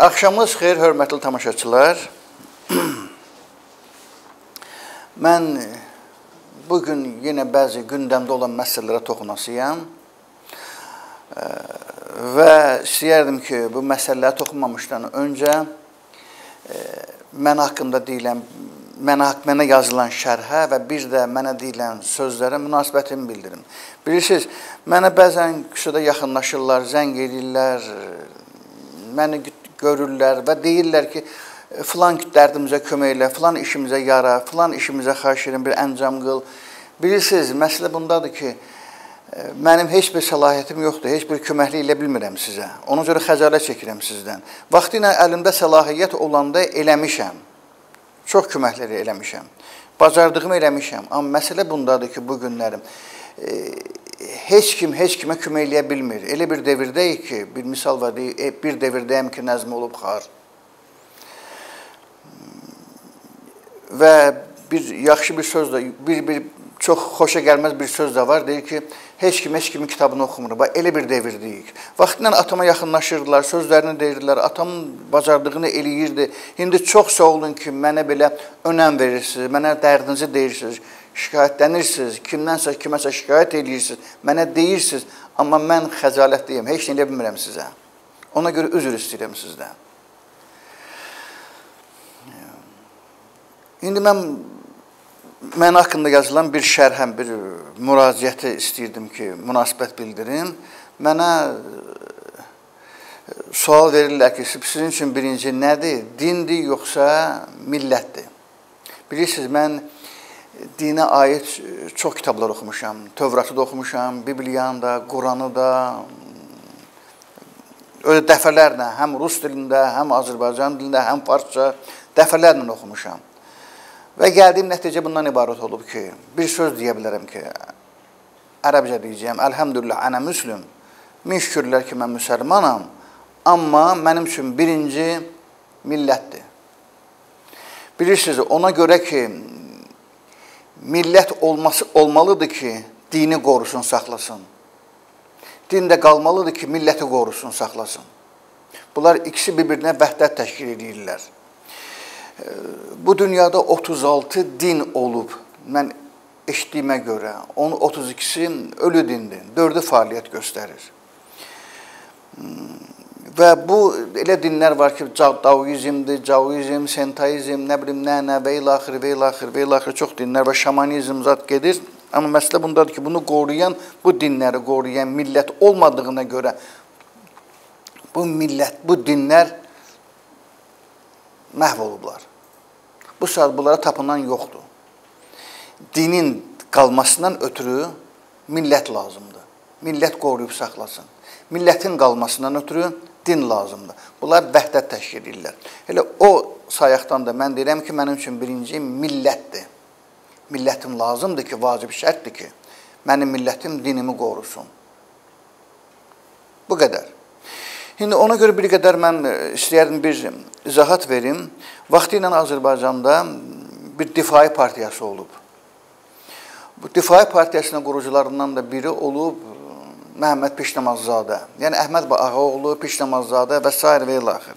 Axşamınız xeyir, hörmətli tamaşaçılar. Mən bu gün yenə bəzi gündəmdə olan məsələlərə toxunasıyam. Və istəyərdim ki, bu məsələlərə toxunmamışdan öncə mən haqqında deyilən, mənə, mənə yazılan şərhə və bir də mənə deyilən sözlərə münasibətimi bildirim. Bilirsiniz, mənə bəzən küçədə yaxınlaşırlar, zəng edirlər, məni görürlər və deyirlər ki, filan dərdimizə kömək elə, filan işimizə yara, filan işimizə xahiş edirəm bir əncam qıl. Bilirsiniz, məsələ bundadır ki, mənim heç bir səlahiyyətim yoxdur, heç bir köməklik elə bilmirəm sizə. Ona görə xəcalət çəkirəm sizdən. Vaxtı ilə əlimdə səlahiyyət olanda eləmişəm. Çox köməkləri eləmişəm. Bacardığımı eləmişəm. Amma məsələ bundadır ki, bu günlərim heç kim heç kimə kömək eləyə bilmir. Elə bir devirdəyik ki, bir misal var, deyir, bir devirdəyəm ki, nəzm olub xar. Və bir yaxşı bir söz də, bir bir çox xoşa gəlməz bir söz də var. Deyir ki, heç kim heç kimin kitabını oxumur. Bax elə bir devirdəyik. Vaxtla atama yaxınlaşırdılar, sözlərini deyirdilər, atamın bacardığını eləyirdi. İndi çox sağ olun ki, mənə belə önəm verirsiniz, mənə dərdinizi deyirsiniz şikayətlənirsiniz, kimdənsə kiməsə şikayət eləyirsiniz, mənə deyirsiniz, amma mən xəcalətliyəm, heç nə elə bilmirəm sizə. Ona görə üzr istəyirəm sizdən. İndi mən mən haqqında yazılan bir şərhəm, bir müraciəti istəyirdim ki, münasibət bildirim. Mənə sual verirlər ki, sizin üçün birinci nədir? Dindir yoxsa millətdir? Bilirsiniz, mən dinə aid çox kitablar oxumuşam. Tövratı da oxumuşam, Bibliyanı da, Quranı da. Öyle dəfələrlə həm rus dilində, həm Azərbaycan dilində, həm farsça dəfələrlə oxumuşam. Və gəldiyim nəticə bundan ibarət olub ki, bir söz deyə bilərəm ki, ərəbcə deyəcəyəm, əlhəmdülillah, ənə müslüm. Min şükürlər ki, mən müsəlmanam, amma mənim üçün birinci millətdir. Bilirsiniz, ona görə ki, millət olması olmalıdır ki, dini qorusun, saxlasın. Din də qalmalıdır ki, milləti qorusun, saxlasın. Bunlar ikisi bir-birinə vəhdət təşkil edirlər. Bu dünyada 36 din olub. Mən eşitdiyimə görə, onun 32-si ölü dindir, 4-ü fəaliyyət göstərir. Və bu elə dinlər var ki, Daoizmdir, Caoizm, Sentaizm, nə bilim nə, nə və ilaxır, və ilaxır, və ilaxır çox dinlər və şamanizm zat gedir. Amma məsələ bundadır ki, bunu qoruyan, bu dinləri qoruyan millət olmadığına görə bu millət, bu dinlər məhv olublar. Bu saat bunlara tapınan yoxdur. Dinin qalmasından ötürü millət lazımdır. Millət qoruyub saxlasın. Millətin qalmasından ötürü din lazımdır. Bunlar vəhdət təşkil edirlər. Elə o sayaqdan da mən deyirəm ki, mənim üçün birinci millətdir. Millətim lazımdır ki, vacib şərtdir ki, mənim millətim dinimi qorusun. Bu qədər. İndi ona görə bir qədər mən e, istəyərdim bir izahat verim. Vaxtı ilə Azərbaycanda bir difai partiyası olub. Bu difai partiyasının qurucularından da biri olub Məhəmməd Pişnamazzadə, yəni Əhməd Ağaoğlu, Pişnamazzadə və s. və ilaxır.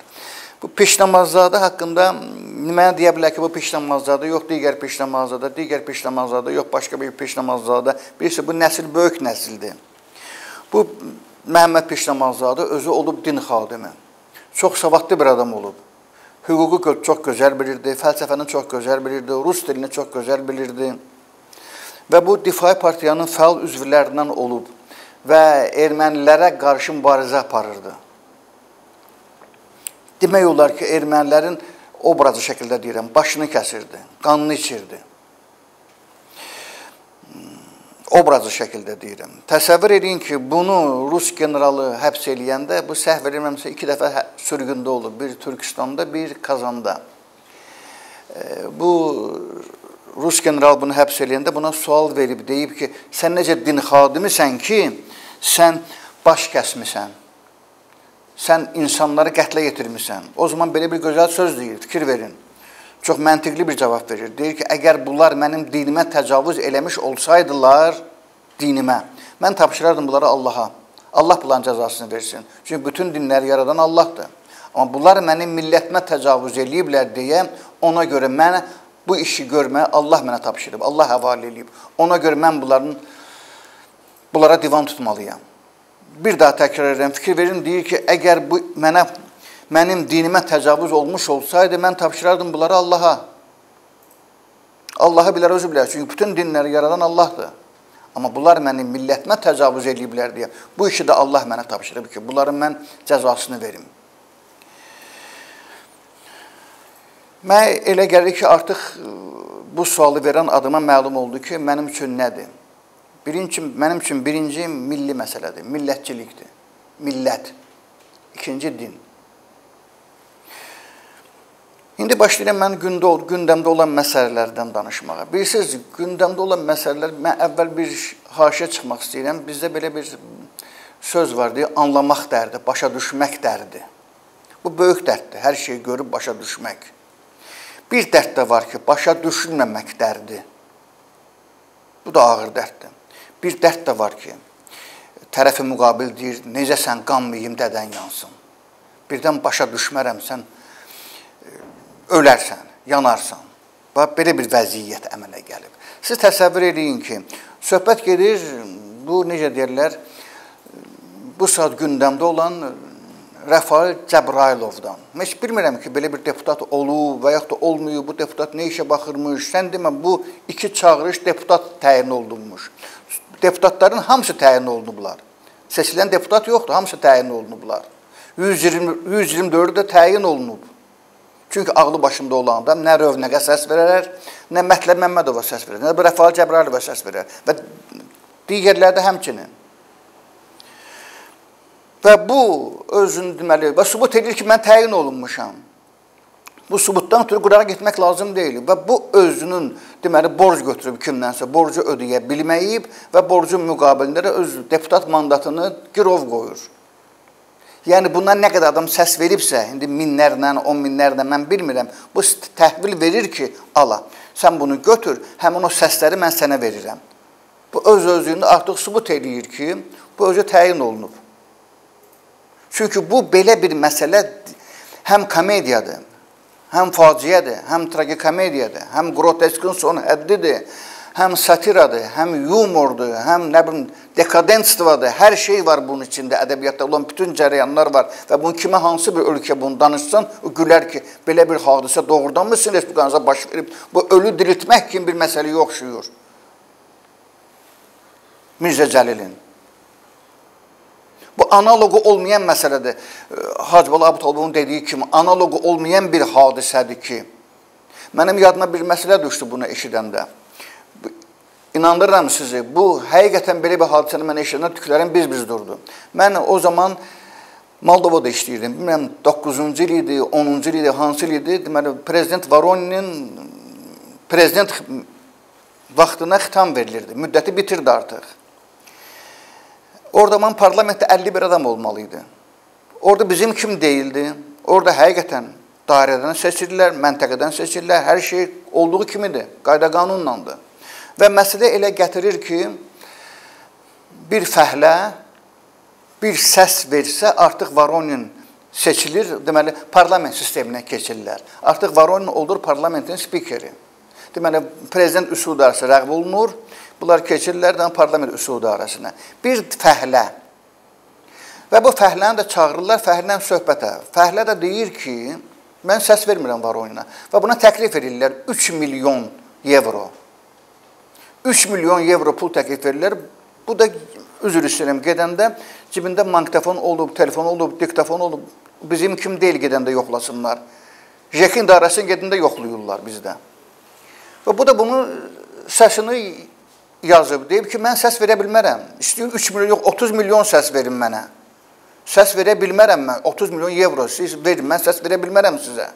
Bu Pişnamazzadə haqqında mənə deyə bilər ki, bu Pişnamazzadə yox, digər Pişnamazzadə, digər Pişnamazzadə yox, başqa bir Pişnamazzadə. Birisi bu nəsil böyük nəsildir. Bu Məhəmməd Pişnamazzadə özü olub din xadimi. Çox savadlı bir adam olub. Hüququ çox gözəl bilirdi, fəlsəfəni çox gözəl bilirdi, rus dilini çox gözəl bilirdi. Və bu Difai partiyanın fəal üzvlərindən olub və ermənilərə qarşı mübarizə aparırdı. Demək olar ki, ermənilərin obrazı şəkildə deyirəm, başını kəsirdi, qanını içirdi. Obrazı şəkildə deyirəm. Təsəvvür edin ki, bunu Rus generalı həbs eləyəndə, bu səhv eləmirəmsə, iki dəfə hə, sürgündə olub. Bir Türkistanda, bir Kazanda. Bu Rus general bunu həbs eləyəndə buna sual verib, deyib ki, sən necə din xadimisən ki, sən baş kəsmisən. Sən insanları qətlə yetirmisən. O zaman belə bir gözəl söz deyir, fikir verin. Çox məntiqli bir cavab verir. Deyir ki, əgər bunlar mənim dinimə təcavüz eləmiş olsaydılar, dinimə, mən tapşırardım bunları Allaha. Allah bunların cəzasını versin. Çünki bütün dinləri yaradan Allahdır. Amma bunlar mənim millətimə təcavüz eləyiblər deyə ona görə mənə bu işi görməyə Allah mənə tapşırıb, Allah həvalə eləyib. Ona görə mən bunların bunlara divan tutmalıyam. Bir daha təkrar edirəm, fikir verin, deyir ki, əgər bu mənə mənim dinimə təcavüz olmuş olsaydı, mən tapşırardım bunları Allaha. Allahı bilər, özü bilər. Çünki bütün dinləri yaradan Allahdır. Amma bunlar mənim millətimə təcavüz eləyiblər deyə bu işi də Allah mənə tapşırıb ki, bunların mən cəzasını verim. Mən elə gəlir ki, artıq bu sualı verən adama məlum oldu ki, mənim üçün nədir? Birinci, mənim üçün birinci milli məsələdir, millətçilikdir. Millət. İkinci din. İndi başlayıram mən gündə, gündəmdə olan məsələlərdən danışmağa. Bilirsiniz, gündəmdə olan məsələlər, mən əvvəl bir haşiyə çıxmaq istəyirəm. Bizdə belə bir söz var deyə, anlamaq dərdi, başa düşmək dərdi. Bu böyük dərddir, hər şeyi görüb başa düşmək. Bir dərd də var ki, başa düşülməmək dərdi. Bu da ağır dərddir. Bir dərd də var ki, tərəfi müqabil deyir, necə sən qanmayım, dədən yansın. Birdən başa düşmərəm, sən ölərsən, yanarsan. Və belə bir vəziyyət əmələ gəlib. Siz təsəvvür eləyin ki, söhbət gedir, bu necə deyirlər, bu saat gündəmdə olan Rəfail Cəbraylovdan. Heç bilmirəm ki, belə bir deputat olub və yaxud da olmayıb, bu deputat nə işə baxırmış. Sən demə, bu iki çağırış deputat təyin olunmuş. Deputatların hamısı təyin olunublar. Seçilən deputat yoxdur, hamısı təyin olunublar. 120 124 də təyin olunub. Çünki ağlı başında olanda nə Rövnəqə səs verərlər, nə Mətləb Məmmədova səs verər, nə də Rəfail Cəbrayilova səs verər və digərləri də həmçinin. Və bu özün deməli və sübut edir ki, mən təyin olunmuşam. Bu sübutdan ötürü qurara getmək lazım deyil və bu özünün deməli borc götürüb kimdənsə borcu ödəyə bilməyib və borcun müqabilində də öz deputat mandatını girov qoyur. Yəni bundan nə qədər adam səs veribsə, indi minlərlə, 10 minlərlə mən bilmirəm. Bu təhvil verir ki, ala, sən bunu götür, həmin o səsləri mən sənə verirəm. Bu öz özlüyündə artıq sübut eləyir ki, bu özü təyin olunub. Çünki bu belə bir məsələ həm komediyadır, həm faciədir, həm tragikomediyadır, həm groteskın son həddidir, həm satiradır, həm yumordur, həm nə bilim dekadenslivadır. Hər şey var bunun içində. Ədəbiyyatda olan bütün cərəyanlar var və bunu kimə hansı bir ölkə bunu danışsan, o gülər ki, belə bir hadisə doğrudanmı sizin respublikanıza baş verib? Bu ölü diriltmək kimi bir məsələyə oxşuyur. Mirzə Cəlilin. Bu analoqu olmayan məsələdir. Hacıbala Abutolubun dediyi kimi analoqu olmayan bir hadisədir ki, mənim yadıma bir məsələ düşdü bunu eşidəndə. İnandırıram sizi, bu həqiqətən belə bir hadisəni mən eşidəndə tüklərim biz-biz durdu. Mən o zaman Moldovada işləyirdim. Bilmirəm 9-cu il idi, 10-cu il idi, hansı il idi? Deməli prezident Voroninin prezident vaxtına xitam verilirdi. Müddəti bitirdi artıq. Orada mən parlamentdə 51 adam olmalı idi. Orada bizim kim deyildi? Orada həqiqətən dairədən seçilirlər, məntəqədən seçilirlər. Hər şey olduğu kimidir. Qayda qanunlandır. Və məsələ elə gətirir ki, bir fəhlə bir səs versə, artıq Varonin seçilir, deməli parlament sisteminə keçirlər. Artıq Varonin olur parlamentin spikeri. Deməli prezident üsul idarəsi rəğb olunur. Bunlar keçirlər də parlament üsul idarəsinə. Bir fəhlə və bu fəhləni də çağırırlar fəhlə söhbətə. Fəhlə də deyir ki, mən səs vermirəm Varonina və buna təklif edirlər 3 milyon evro. 3 milyon evro pul təklif verirlər. Bu da üzr istəyirəm gedəndə cibində maqnitofon olub, telefon olub, diktofon olub. Bizim kim deyil gedəndə yoxlasınlar. Jekin idarəsinin gedəndə yoxlayırlar bizdə. Və bu da bunu səsini yazıb. Deyib ki, mən səs verə bilmərəm. İstəyir 3 milyon, yox 30 milyon səs verin mənə. Səs verə bilmərəm mən. 30 milyon evro siz verin, mən səs verə bilmərəm sizə.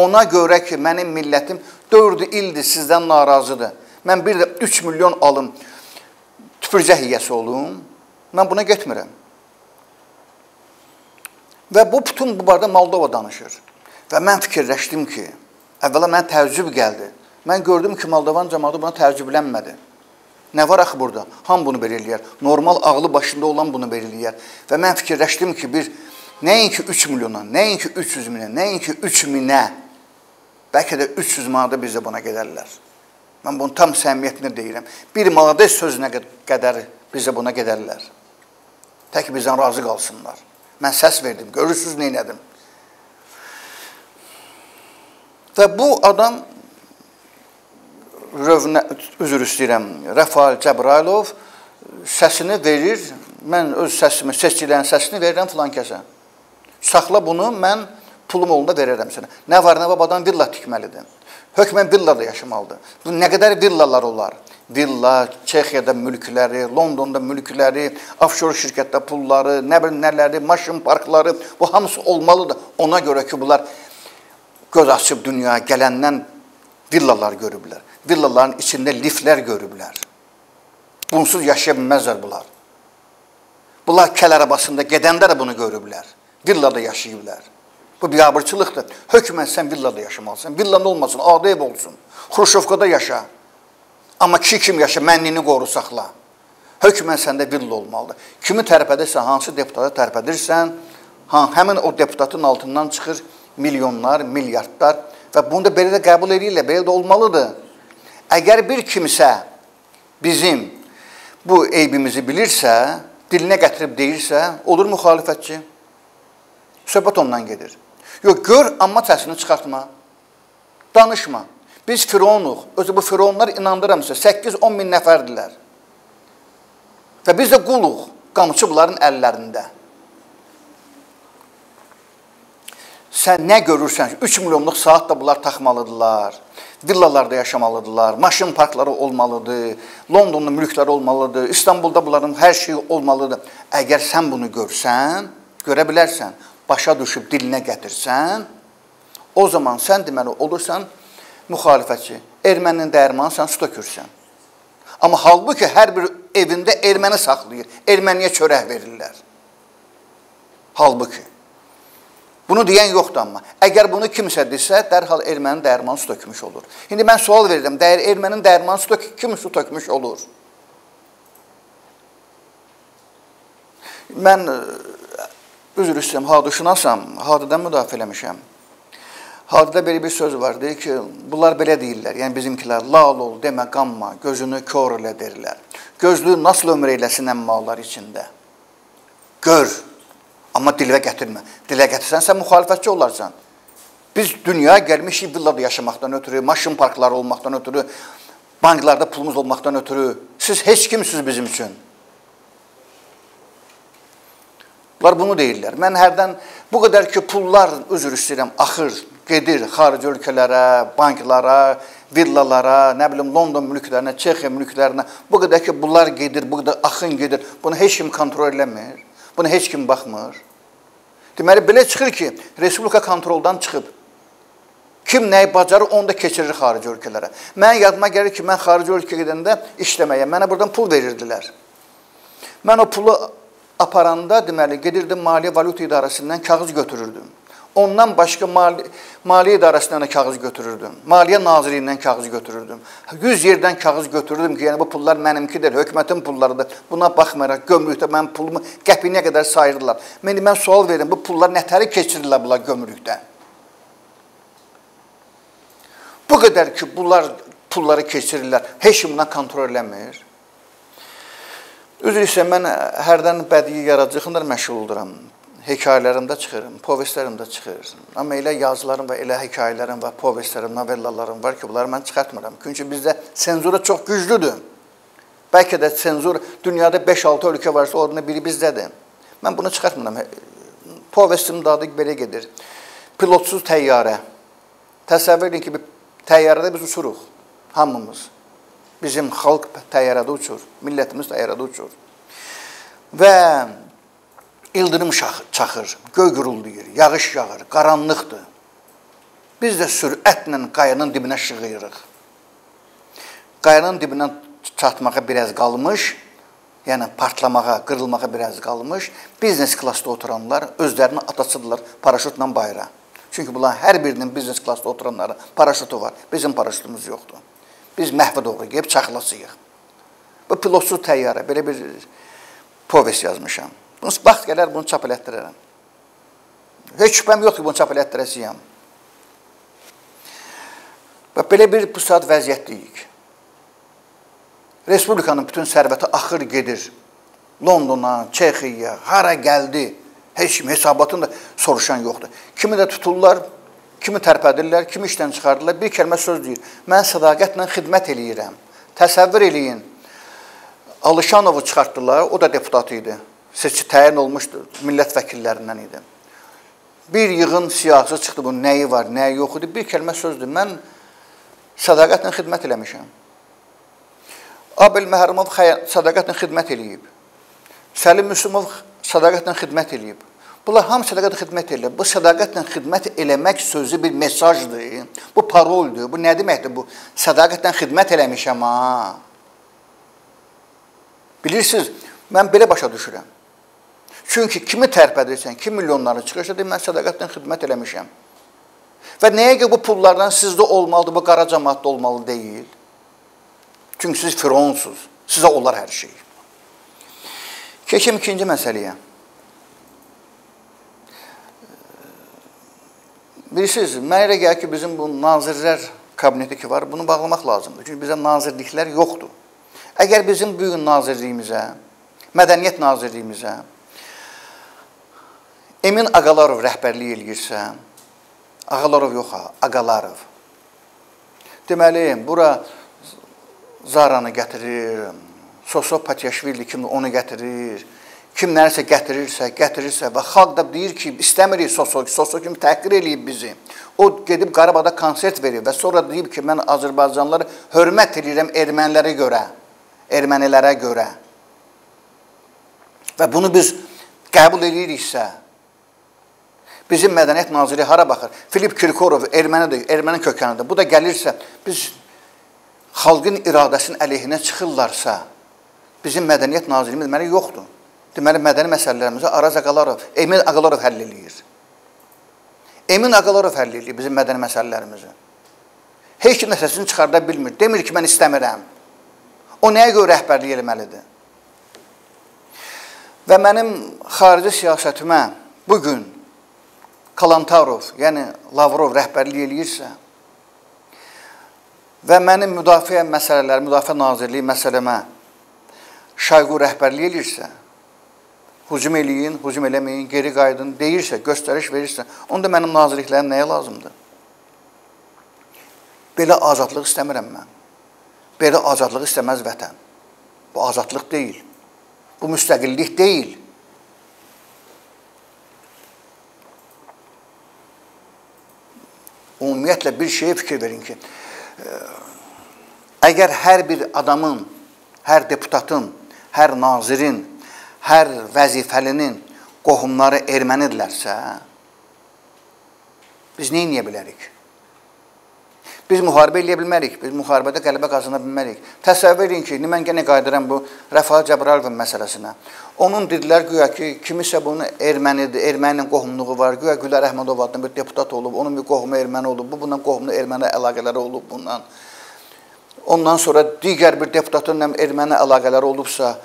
Ona görə ki, mənim millətim 4 ildir sizdən narazıdır. Mən bir də 3 milyon alım tüpürcə hiyəsi olum. Mən buna getmirəm. Və bu bütün bu barədə Moldova danışır. Və mən fikirləşdim ki, əvvəla mənə təəccüb gəldi. Mən gördüm ki, Moldovan cəmaatı buna təəccüblənmədi. Nə var axı burada? Ham bunu belə eləyər. Normal ağlı başında olan bunu belə eləyər. Və mən fikirləşdim ki, bir Nəinki 3 milyona, nəinki 300 minə, nəinki 3 minə, bəlkə də 300 manada bizə buna gedərlər. Mən bunu tam səmimiyyətlə deyirəm. Bir manada sözünə qədər bizə buna gedərlər. Tək bizdən razı qalsınlar. Mən səs verdim, görürsünüz nə elədim. Və bu adam Rövnə, üzr istəyirəm, Rəfail Cəbrailov səsini verir, mən öz səsimi, seçilən səsini verirəm filan kəsə. Saxla bunu, mən pulum olunda verərəm sənə. Nə var, nə var, adam villa tikməlidir. Hökmən villada yaşamalıdır. Bu nə qədər villalar olar? Villa, Çexiyada mülkləri, Londonda mülkləri, offshore şirkətdə pulları, nə bilim nələri, maşın parkları, bu hamısı olmalıdır. Ona görə ki, bunlar göz açıb dünyaya gələndən villalar görüblər. Villaların içində liftlər görüblər. Bunsuz yaşaya bilməzlər bunlar. Bunlar kəl arabasında gedəndə də bunu görüblər. Villada yaşayıblar. Bu biabırçılıqdır. Hökmən sən villada yaşamalısan. Villanda olmasın, adi ev olsun. Xruşovkada yaşa. Amma kişi kim yaşa, mənliyini qoru saxla. Hökmən səndə villa olmalıdır. Kimi tərpədirsən, hansı deputatı tərpədirsən, həmin o deputatın altından çıxır milyonlar, milyardlar və bunu da belə də qəbul edirlər, belə də olmalıdır. Əgər bir kimsə bizim bu eybimizi bilirsə, dilinə gətirib deyirsə, olur müxalifətçi. Söhbət ondan gedir. Yox, gör, amma səsini çıxartma. Danışma. Biz fironuq. Özü bu fironlar inandıram sizə 8-10 min nəfərdirlər. Və biz də quluq. Qamçı bunların əllərində. Sən nə görürsən? 3 milyonluq saat da bunlar taxmalıdırlar. Villalarda yaşamalıdırlar. Maşın parkları olmalıdır. Londonda mülkləri olmalıdır. İstanbulda bunların hər şeyi olmalıdır. Əgər sən bunu görsən, görə bilərsən, başa düşüb dilinə gətirsən, o zaman sən deməli olursan müxalifətçi. Erməninin dəyirmanı sən su tökürsən. Amma halbuki hər bir evində erməni saxlayır. Erməniyə çörək verirlər. Halbuki. Bunu deyən yoxdur amma. Əgər bunu kimsə desə, dərhal ermənin dəyirmanı su tökmüş olur. İndi mən sual verirəm. Dəyir ermənin dəyirmanı su tök kim su tökmüş olur? Mən üzr istəyirəm, hadişinasam, hadidən müdafiə eləmişəm. Hadidə belə bir söz var, deyir ki, bunlar belə deyirlər, yəni bizimkilər, lal ol, demə, qanma, gözünü kör elə deyirlər. Gözlüyü nasıl ömür eyləsin əmmalar içində? Gör, amma dilə gətirmə. Dilə gətirsən, sən müxalifətçi olarsan. Biz dünyaya gəlmişik villada yaşamaqdan ötürü, maşın parkları olmaqdan ötürü, banklarda pulumuz olmaqdan ötürü. Siz heç kimsiniz bizim üçün. Bunlar bunu deyirlər. Mən hərdən bu qədər ki, pullar, üzr istəyirəm, axır, gedir xarici ölkələrə, banklara, villalara, nə bilim London mülklərinə, Çexiya mülklərinə. Bu qədər ki, bunlar gedir, bu qədər axın gedir. Bunu heç kim kontrol eləmir. Buna heç kim baxmır. Deməli belə çıxır ki, respublika kontroldan çıxıb. Kim nəyi bacarır, onu da keçirir xarici ölkələrə. Mən yadıma gəlir ki, mən xarici ölkəyə gedəndə işləməyə, mənə buradan pul verirdilər. Mən o pulu aparanda deməli gedirdim Maliyyə Valyuta İdarəsindən kağız götürürdüm. Ondan başqa mali, Maliyyə İdarəsindən də kağız götürürdüm. Maliyyə Nazirliyindən kağız götürürdüm. 100 yerdən kağız götürürdüm ki, yəni bu pullar mənimkidir, hökumətin pullarıdır. Buna baxmayaraq gömrükdə mənim pulumu qəpiyinə qədər sayırdılar. Mən mən sual verirəm, bu pullar nətəri keçirirlər bunlar gömrükdən? Bu qədər ki, bunlar pulları keçirirlər, heç kim buna kontrol eləmir. Üzr istəyirəm, mən hərdən bədii yaradıcılıqla məşğul oluram. Hekayələrimdə çıxıram, povestlərimdə çıxır. Amma elə yazılarım və elə hekayələrim və povestlərim, novellalarım var ki, bunları mən çıxartmıram. Çünki bizdə senzura çox güclüdür. Bəlkə də senzur dünyada 5-6 ölkə varsa, onlardan biri bizdədir. Mən bunu çıxartmıram. Povestim dadı belə gedir. Pilotsuz təyyarə. Təsəvvür edin ki, bir təyyarədə biz uçuruq hamımız. Bizim xalq təyyarədə uçur, millətimiz təyyarədə uçur. Və ildırım çaxır, göy guruldayır, yağış yağır, qaranlıqdır. Biz də sürətlə qayanın dibinə şığıyırıq. Qayanın dibindən çatmağa biraz qalmış, yəni partlamağa, qırılmağa biraz qalmış. Biznes klassda oturanlar özlərini ataçıdırlar paraşutla bayıra. Çünki bunların hər birinin biznes klassda oturanların paraşutu var. Bizim paraşutumuz yoxdur. Biz məhvə doğru gedib çaxlasıyıq. Bu pilotsuz təyyarə, belə bir povest yazmışam. Bunu vaxt gələr bunu çap elətdirərəm. Heç şübhəm yoxdur ki, bunu çap elətdirəcəyəm. Və belə bir bu saat vəziyyətdəyik. Respublikanın bütün sərvəti axır gedir. Londona, Çexiyaya, hara gəldi? Heç kim hesabatını da soruşan yoxdur. Kimi də tuturlar, kimi tərpədirlər, kimi işdən çıxardılar. Bir kəlmə söz deyir. Mən sədaqətlə xidmət eləyirəm. Təsəvvür eləyin. Alışanovu çıxartdılar, o da deputat idi. Seçki təyin olmuşdu, millət vəkillərindən idi. Bir yığın siyasi çıxdı, bunun nəyi var, nəyi yox idi. Bir kəlmə sözdür. Mən sədaqətlə xidmət eləmişəm. Abel Məhərrəmov sədaqətlə xidmət eləyib. Səlim Müslümov sədaqətlə xidmət eləyib. Bunlar hamı sədaqətlə xidmət edirlər. Bu sədaqətlə xidmət eləmək sözü bir mesajdır. Bu paroldur. Bu nə deməkdir bu? Sədaqətlə xidmət eləmişəm ha. Bilirsiniz, mən belə başa düşürəm. Çünki kimi tərpədirsən, kim milyonları çıxırsa, deyir, mən sədaqətlə xidmət eləmişəm. Və nəyə ki, bu pullardan sizdə olmalıdır, bu qara cəmaatda olmalı deyil. Çünki siz fironsunuz, sizə olar hər şey. Keçim ikinci məsələyə. Bilirsiniz, mənə elə gəlir ki, bizim bu nazirlər kabineti ki var, bunu bağlamaq lazımdır. Çünki bizə nazirliklər yoxdur. Əgər bizim bu gün nazirliyimizə, Mədəniyyət Nazirliyimizə Emin Aqalarov rəhbərlik eləyirsə, Aqalarov yox ha, Aqalarov. Deməli, bura Zaranı gətirir, Soso Patyaşvili kimi onu gətirir, kim nərisə gətirirsə, gətirirsə və xalq da deyir ki, istəmirik Soso, Soso kimi təhqir eləyib bizi. O gedib Qarabağda konsert verir və sonra deyib ki, mən Azərbaycanlıları hörmət edirəm ermənilərə görə ermənilərə görə və bunu biz qəbul ediriksə, bizim mədəniyyət naziri hara baxır? Filip Kirkorov ermənidir, erməni kökənidir. Bu da gəlirsə, biz xalqın iradəsinin əleyhinə çıxırlarsa, bizim mədəniyyət nazirimiz deməli yoxdur. Deməli, mədəni məsələlərimizi Araz Aqalarov, Emin Aqalarov həll eləyir. Emin Aqalarov həll eləyir bizim mədəni məsələlərimizi. Heç kim səsini çıxarda bilmir. Demir ki, mən istəmirəm. O nəyə görə rəhbərlik eləməlidir? Və mənim xarici siyasətimə bu gün Kalantarov, yəni Lavrov rəhbərlik eləyirsə və mənim müdafiə məsələləri, müdafiə nazirliyi məsələmə Şayqu rəhbərlik eləyirsə, hücum eləyin, hücum eləməyin, geri qayıdın deyirsə, göstəriş verirsə, onda mənim nazirliklərim nəyə lazımdır? Belə azadlıq istəmirəm mən. Belə azadlıq istəməz vətən. Bu azadlıq deyil. Bu müstəqillik deyil. Ümumiyyətlə bir şeyə fikir verin ki, əgər hər bir adamın, hər deputatın, hər nazirin, hər vəzifəlinin qohumları ermənidirlərsə, biz nə edə bilərik? Biz müharibə eləyə bilmərik, biz müharibədə qələbə qazana bilmərik. Təsəvvür edin ki, mən yenə qayıdıram bu Rəfa Cəbralovun məsələsinə. Onun dedilər güya ki, kimisə bunu ermənidir, erməninin qohumluğu var. Güya Gülər Əhmədov adlı bir deputat olub, onun bir qohumu erməni olub. Bu bundan qohumlu erməni əlaqələri olub bundan. Ondan sonra digər bir deputatın erməni əlaqələri olubsa,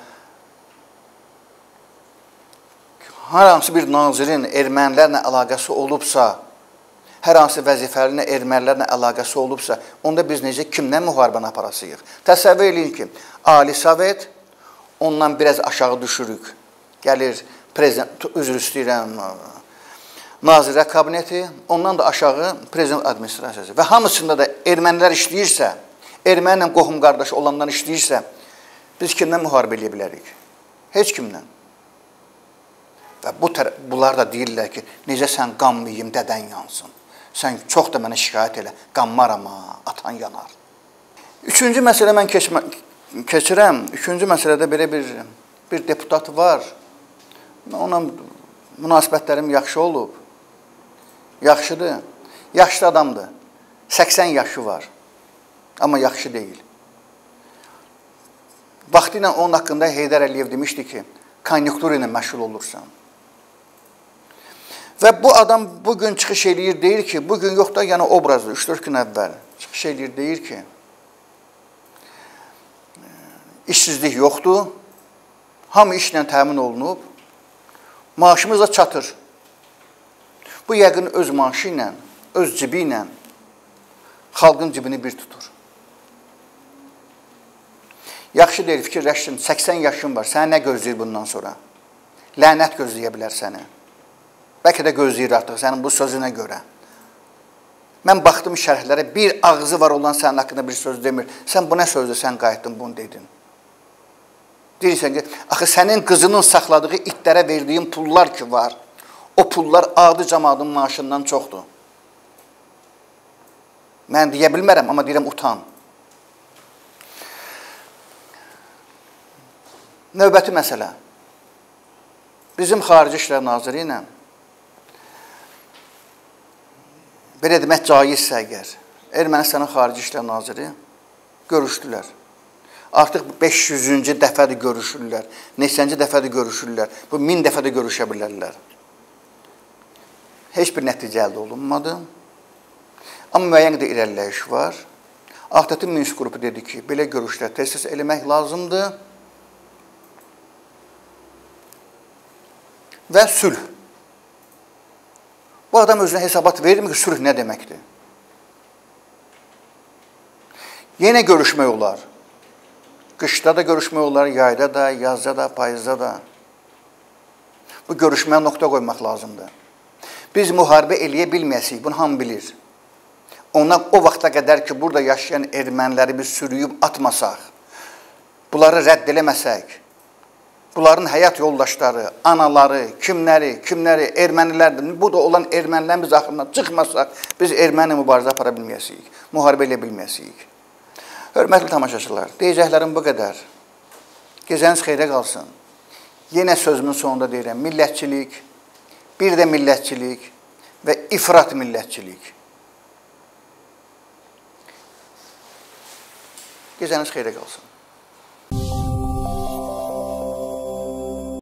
hər hansı bir nazirin ermənilərlə əlaqəsi olubsa, hər hansı vəzifəli ermənilərlə əlaqəsi olubsa, onda biz necə kimdən müharibəni aparasıyıq? Təsəvvür eləyin ki, Ali Sovet ondan biraz aşağı düşürük. Gəlir prezident üzr istəyirəm Nazirlər Kabineti, ondan da aşağı prezident administrasiyası və hamısında da ermənilər işləyirsə, ermənlə qohum qardaş olanlar işləyirsə, biz kimdən müharibə eləyə bilərik? Heç kimdən. Və bu bunlar da deyirlər ki, necə sən qanmayım, dədən yansın. Sən çox da mənə şikayət elə. Qanmaram ha, atan yanar. Üçüncü məsələ mən keçmə, keçirəm. Üçüncü məsələdə belə bir bir deputat var. Ona münasibətlərim yaxşı olub. Yaxşıdır. Yaşlı adamdır. 80 yaşı var. Amma yaxşı deyil. Vaxtı ilə onun haqqında Heydər Əliyev demişdi ki, konjunktur ilə məşğul olursan. Və bu adam bu gün çıxış eləyir, deyir ki, bu gün yox da, yəni obrazlı 3-4 gün əvvəl çıxış eləyir, deyir ki, işsizlik yoxdur, hamı işlə təmin olunub, maaşımız da çatır. Bu yəqin öz maaşı ilə, öz cibi ilə xalqın cibini bir tutur. Yaxşı deyil, fikirləşsin, 80 yaşın var, sənə nə gözləyir bundan sonra? Lənət gözləyə bilər səni. Bəlkə də gözləyir artıq sənin bu sözünə görə. Mən baxdım şərhlərə, bir ağzı var olan sənin haqqında bir söz demir. Sən bu nə sözdür, sən qayıtdın bunu dedin. Deyirsən ki, axı sənin qızının saxladığı itlərə verdiyin pullar ki var, o pullar adi cəmadın maaşından çoxdur. Mən deyə bilmərəm, amma deyirəm utan. Növbəti məsələ. Bizim Xarici İşlər Naziri ilə belə demək caizsə əgər Ermənistanın Xarici İşlər Naziri görüşdülər. Artıq 500-cü dəfədir görüşürlər. Neçənci dəfədir görüşürlər. Bu 1000 dəfə də görüşə bilərlər. Heç bir nəticə əldə olunmadı. Amma müəyyən qədər irəliləyiş var. AXDT Minsk qrupu dedi ki, belə görüşlər tez-tez eləmək lazımdır. Və sülh. Bu adam özünə hesabat vermir ki, sülh nə deməkdir. Yenə görüşmək olar. Qışda da görüşmək olar, yayda da, yazda da, payızda da. Bu görüşməyə nöqtə qoymaq lazımdır. Biz müharibə eləyə bilməyəsik, bunu hamı bilir. Ona o vaxta qədər ki, burada yaşayan erməniləri biz sürüyüb atmasaq, bunları rədd eləməsək, bunların həyat yoldaşları, anaları, kimləri, kimləri, ermənilərdir, bu da olan ermənilərin biz axırına çıxmasaq, biz erməni mübarizə apara bilməyəsik, müharibə eləyə bilməyəsik. Hörmətli tamaşaçılar, deyəcəklərim bu qədər. Gecəniz xeyrə qalsın. Yenə sözümün sonunda deyirəm, millətçilik, bir də millətçilik və ifrat millətçilik. Gecəniz xeyrə qalsın.